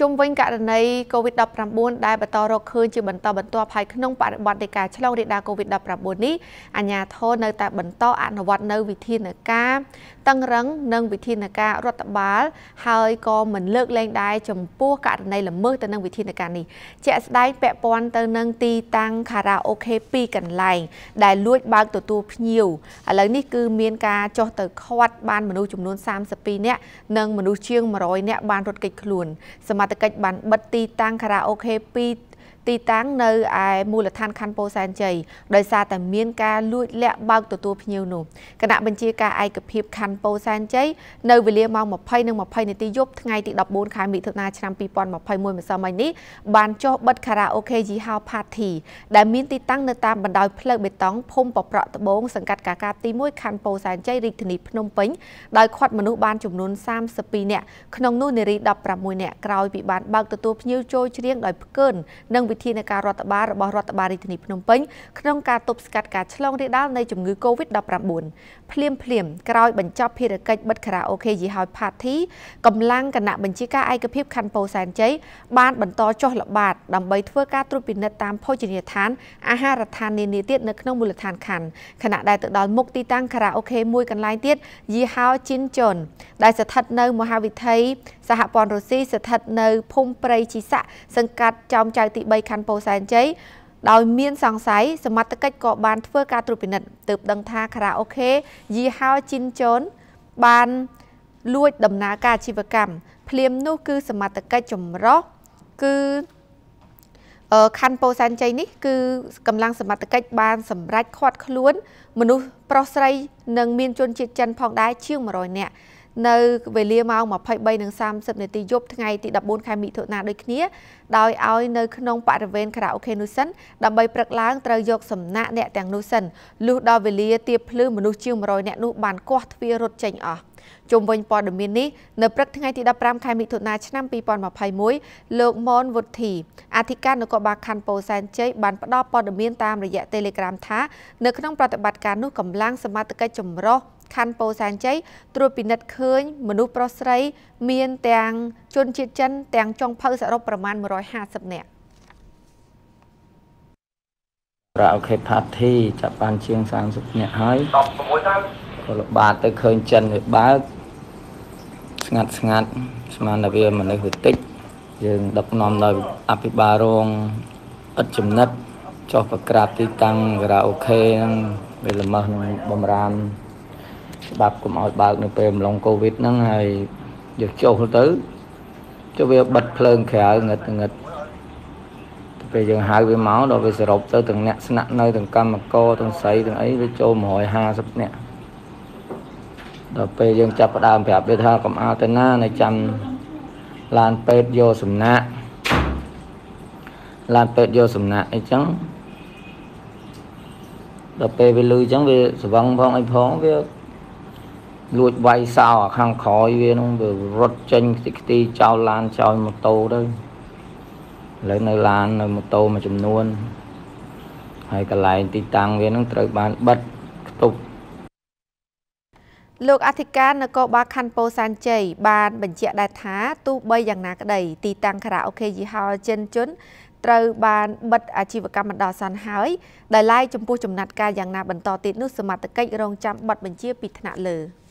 ជុំវិញករណី COVID-19 ដែលបន្តរកឃើញជាបន្តបន្ទាប់ហើយក្នុងបរិបទនៃការឆ្លងរាលដាល COVID-19 នេះអាជ្ញាធរនៅតែបន្តអនុវត្តនៅវិធានការតឹងរឹងនិងវិធានការរដ្ឋបាល ហើយក៏មិនលើកលែងដែរចំពោះករណីល្មើសទៅនឹងវិធានការនេះជាក់ស្ដែងពាក់ព័ន្ធទៅនឹងទីតាំងខារ៉ាអូខេ2កន្លែង ដែលលួចបើកទទួលភ្ញៀវឥឡូវនេះគឺមានការចុះទៅខាត់បានមនុស្សចំនួន32នាក់និងមនុស្សជាង100នាក់បានរត់គេចខ្លួនសមត្ថកិច្ចបានបិទទីតាំងខារ៉ាអូខេ2 ទីតាំងនៅឯមូលដ្ឋានខណ្ឌពោធិ៍សែនជ័យដោយសារតែមានការលួចលាក់បើកទទួលភ្ញៀវនោះគណៈបញ្ជាការឯកភាពខណ្ឌពោធិ៍សែនជ័យនៅវេលាម៉ោង20និង20នាទីយប់ថ្ងៃទី14ខែមិថុនាឆ្នាំ2021ម្សិលមិញនេះបានចុះបិទខារ៉ាអូខេយីហោ Party ដែលមានទីតាំងនៅតាមបណ្ដោយផ្លូវបេតុងភូមិបប្រក់ត្បូងសង្កាត់កាកាទី1ខណ្ឌពោធិ៍សែនជ័យរាជធានីភ្នំពេញដោយខាត់មនុស្សបានចំនួន32នាក់ក្នុងនោះនារី16នាក់ក្រោយពីបានបើកទទួលភ្ញៀវចូលច្រៀងដោយផ្កើននិងវិធានការរដ្ឋបាលរបស់រដ្ឋបាលរាជធានីភ្នំពេញក្នុងការទប់ស្កាត់ការឆ្លងរាលដាលនៃជំងឺ Covid-19 ភ្លាមភ្លាមក្រោយបញ្ចប់ភារកិច្ចបិទខារ៉ាអូខេយីហោ Party កម្លាំងគណៈបញ្ជាការឯកភាពខណ្ឌពោធិ៍សែនជ័យបានបន្តចុះល្បាតដើម្បីធ្វើការត្រួតពិនិត្យតាមភោជនីយដ្ឋានអាហារដ្ឋាននានាទៀតនៅក្នុងមូលដ្ឋានខណ្ឌខណៈដែលទៅដល់មុខទីតាំងខារ៉ាអូខេមួយកន្លែងទៀតយីហោជីនជុនដែលស្ថិតនៅមហាវិថីសហព័ន្ធរុស្ស៊ីស្ថិតនៅភូមិព្រៃជីស័កសង្កាត់ចោមចៅទី3ខណ្ឌពោធិ៍សែនជ័យដោយមានសង្ស័យសមត្ថកិច្ចក៏បានធ្វើការត្រួតពិនិត្យទើបដឹងថាខារ៉ាអូខេយីហោជីនជូនបានលួចដំណើរការអាជីវកម្មភ្លាមនោះគឺសមត្ថកិច្ចចម្រុះគឺខណ្ឌពោធិ៍សែនជ័យនេះគឺកម្លាំងសមត្ថកិច្ចបានសម្រេចឃាត់ខ្លួន មនុស្សប្រុសស្រីនិងមានជនជាតិចិនផងដែរជាង100នាក់ នៅវេលាម៉ោង23:30នាទីយប់ថ្ងៃទី14ខែមិថុនាដូចគ្នាដោយឲ្យនៅក្នុងបរិវេណខារ៉ាអូខេនោះសិនដើម្បីព្រឹកឡើងត្រូវយកសំណាក់អ្នកទាំងនោះសិនលុះដល់វេលាទៀបភ្លឺមនុស្សជាង100នាក់នោះបានគាស់ទ្វាររត់ចេញអស់ជុំវិញព័ត៌មាននេះនៅព្រឹកថ្ងៃទី15ខែមិថុនាឆ្នាំ2021លោកម៉នវុធីអធិការនគរបាលខណ្ឌពោធិ៍សែនជ័យបានផ្ដល់ព័ត៌មានតាមរយៈ Telegram ថានៅក្នុងប្រតិបត្តិការនោះកម្លាំងសមត្ថកិច្ចចម្រុះ ខណ្ឌពោធិ៍សែនជ័យត្រួតពិនិត្យឃើញមនុស្សប្រុសស្រី មានទាំងជនជាតិចិន ទាំងចុងភៅសរុបប្រមាណ150នាក់រ៉ាអូខេផាធីចាប់បានជាង30នាក់ហើយ16ទៅក៏ល្បាតទៅឃើញចិនវាបើកស្ងាត់ស្ងាត់ស្មានតែវាមនុស្សវាតិចយើងដឹកនាំដោយអភិបាលរងឥតចំណិតចុះប្រក្រាបទីតាំងរ៉ាអូខេហ្នឹងវាល្មើសនឹងបំរាម ច្បាប់កុំឲ្យបើកនៅពេលអំឡុងកូវីដហ្នឹងហើយយកចុះទៅចុះវាបិទភ្លើងក្រៅងឹតងឹតពេលយើងហៅវាមកដល់វាសរុបទៅទាំងអ្នកស្នាក់នៅទាំងកម្មករទាំងស្រីទាំងអីវាចូល150នាក់ដល់ពេលយើងចាប់ផ្ដើមប្រាប់វាថាកុំអោទៅណានៅចាំឡានពេទ្យយកសំណាក់ឡានពេទ្យយកសំណាក់អីចឹងដល់ពេលវាលឺចឹងវាស្វឹងផងអីផងវា លួចវាយសោអាខាងក្រោយវានោះវារត់ចេញខ្ទេចខ្ទីចោលឡានចោលម៉ូតូទៅឥឡូវនៅឡាននៅម៉ូតូមួយចំនួនហើយកន្លែងទីតាំងវានឹងត្រូវបានបិទខ្ទប់លោកអធិការនគរបាលខណ្ឌពោធិ៍សែនជ័យបានបញ្ជាក់ដែរថាទោះបីយ៉ាងណាក្តីទីតាំងខារ៉ាអូខេយីហោចិនជុនត្រូវបានបិទអាជីវកម្មបណ្ដោះអាសន្នហើយដែលឡាយចំពោះចំណាត់ការយ៉ាងណាបន្តទៀតនោះសមត្ថកិច្ចរងចាំប័ណ្ណបញ្ជាពីថ្នាក់លើ។